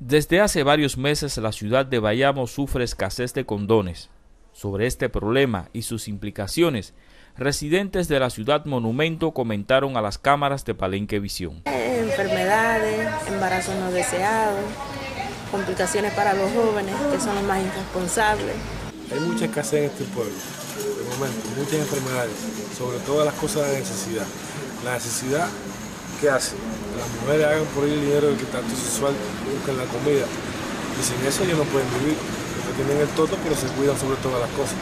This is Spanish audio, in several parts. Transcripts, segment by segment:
Desde hace varios meses la ciudad de Bayamo sufre escasez de condones. Sobre este problema y sus implicaciones, residentes de la ciudad monumento comentaron a las cámaras de Palenque Visión. Enfermedades, embarazos no deseados, complicaciones para los jóvenes, que son los más irresponsables. Hay mucha escasez en este pueblo, de momento, muchas enfermedades, sobre todo las cosas de necesidad. La necesidad ¿qué hacen? Las mujeres hagan por ahí el dinero que tanto sexual buscan la comida. Y sin eso ellos no pueden vivir. Porque tienen el toto, pero se cuidan sobre todas las cosas.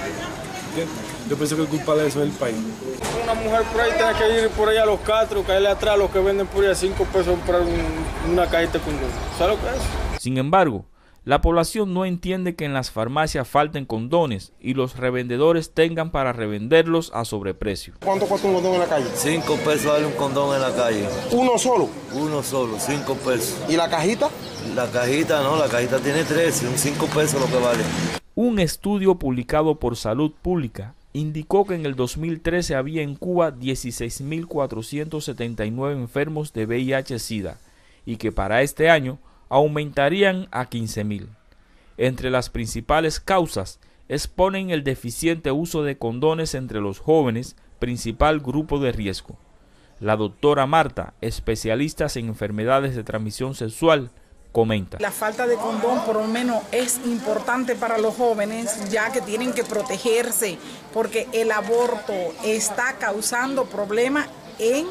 ¿Entiendes? Yo pienso que el culpable de eso es el país. Una mujer por ahí tiene que ir por ahí a los catros, caerle atrás a los que venden por ahí a 5 pesos para una cajita con ¿Sabes lo que es? Sin embargo, la población no entiende que en las farmacias falten condones y los revendedores tengan para revenderlos a sobreprecio. ¿Cuánto cuesta un condón en la calle? Cinco pesos vale un condón en la calle. ¿Uno solo? Uno solo, cinco pesos. ¿Y la cajita? La cajita no, la cajita tiene tres, un cinco pesos lo que vale. Un estudio publicado por Salud Pública indicó que en el 2013 había en Cuba 16.479 enfermos de VIH-Sida y que para este año aumentarían a 15.000. Entre las principales causas exponen el deficiente uso de condones entre los jóvenes, principal grupo de riesgo. La doctora Marta, especialista en enfermedades de transmisión sexual, comenta. La falta de condón por lo menos es importante para los jóvenes ya que tienen que protegerse porque el aborto está causando problemas en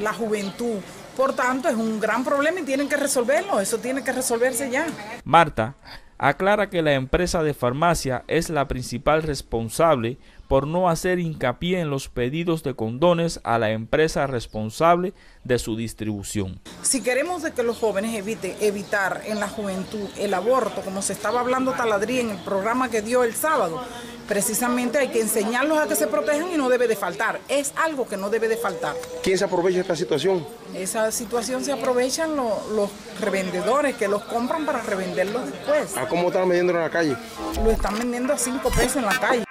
la juventud. Por tanto, es un gran problema y tienen que resolverlo. Eso tiene que resolverse ya. Marta aclara que la empresa de farmacia es la principal responsable por no hacer hincapié en los pedidos de condones a la empresa responsable de su distribución. Si queremos de que los jóvenes eviten evitar en la juventud el aborto, como se estaba hablando Taladrí en el programa que dio el sábado, precisamente hay que enseñarlos a que se protejan y no debe de faltar. Es algo que no debe de faltar. ¿Quién se aprovecha de esta situación? Esa situación se aprovechan los revendedores que los compran para revenderlos después. ¿A cómo están vendiendo en la calle? Lo están vendiendo a cinco pesos en la calle.